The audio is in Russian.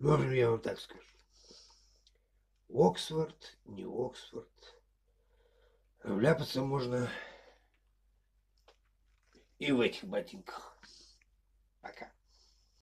Ну, я вам так скажу. Оксфорд, не Оксфорд. Вляпаться можно и в этих ботинках.